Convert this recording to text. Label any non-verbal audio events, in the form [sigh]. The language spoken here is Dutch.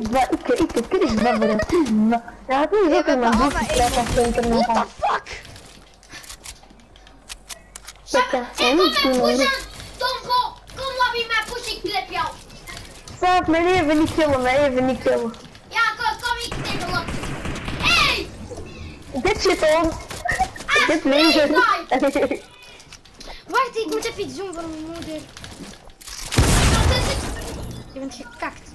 Ik heb niet wel een kurwa. Ja, tu jest ook na mijn dwóch één sklepach w. What the fuck? Ik ja kom ik heb maar pushen! Kom maar in mijn push, ik clip jou! Stop, mij even niet killen, mij even niet killen. Ja, kom, kom, ik tegen hem op! Hey! Dit zit om. Ah, Dit lezen. [laughs] Wacht, ik moet even iets doen voor mijn moeder. Je bent gekakt.